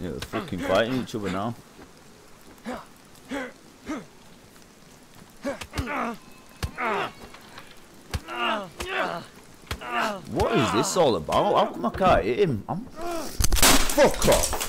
Yeah, they're fucking fighting each other now. What is this all about? How come I can't hit him? I'm... Fuck off!